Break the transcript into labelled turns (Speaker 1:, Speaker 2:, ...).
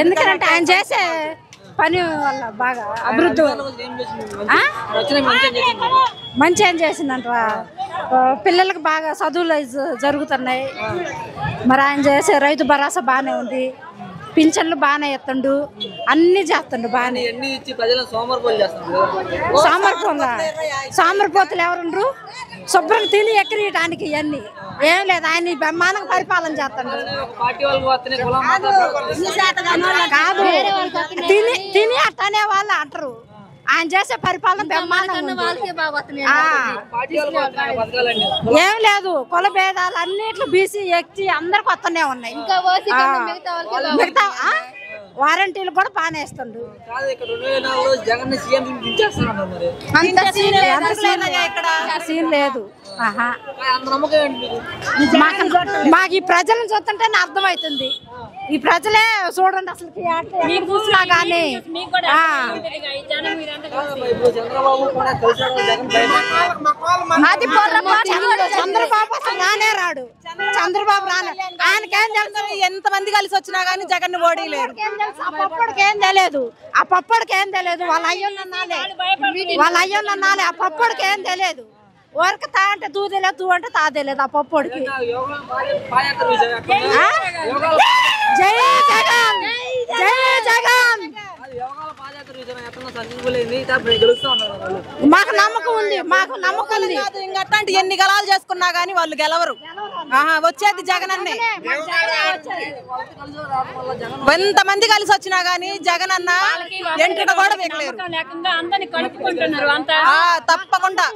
Speaker 1: ఎందుకంటే ఆయన చేసే పని వల్ల బాగా అభివృద్ధి
Speaker 2: మంచి ఏం
Speaker 1: చేసిందంట? పిల్లలకు బాగా చదువులు జరుగుతున్నాయి. మరి ఆయన చేసే రైతు భరోసా బాగానే ఉంది. పింఛన్లు బాగానే ఎత్తండు అన్ని చేస్తుండు బాగానే. సామర్పంగా సామర్పోతులు ఎవరుండ్రు? శుభ్రంగా తిని ఎక్కిరియటానికి ఇవన్నీ. ఏం లేదు ఆయన ఈ బ్రహ్మాండంగా పరిపాలన చేస్తాడు. కాదు తిని తిని అట్టనే వాళ్ళు అంటారు. ఆయన చేసే పరిపాలన ఏం లేదు కుల భేదాలు అన్నిట్లు బీసీ ఎక్కి అందరికి వస్తూనే ఉన్నాయి. మిగతా? వారంటీలు కూడా
Speaker 2: మరి.
Speaker 1: అంత సీన్ లేదు. అంత సీన్ లేదు.
Speaker 2: మాకు
Speaker 1: ఈ ప్రజలను చూస్తుంటేనే అర్థమవుతుంది. ఈ ప్రజలే చూడండి అసలు మీకు చూసినా కానీ అది చంద్రబాబు అసలు రానే రాడు. చంద్రబాబు రానే ఆయనకేం తెలుసు?
Speaker 3: ఎంత మంది కలిసి వచ్చినా గానీ జగన్ ఓడీలేరు
Speaker 1: ఏం తెలుసు? ఆ పప్పడికి ఏం తెలియదు ఆ పప్పడికి ఏం తెలియదు వాళ్ళ అయ్యన్నాలే వాళ్ళ అయ్యన్నాలే ఆ పప్పడికి ఏం తెలియదు ఊరికి తా అంటే దూదేలేదు తూ అంటే తాదేలేదు ఆ? పప్పడికి మాకు నమ్మకం ఉంది మాకు నమ్మకం ఉంది.
Speaker 3: ఇంకా అట్లాంటి ఎన్ని గలాలు చేసుకున్నా గానీ వాళ్ళు గెలవరు. ఆహా వచ్చేది జగన్ అన్నే ఎంత మంది కలిసి వచ్చినా గానీ జగన్ అన్న ఎంట్రుక కూడా తప్పకుండా.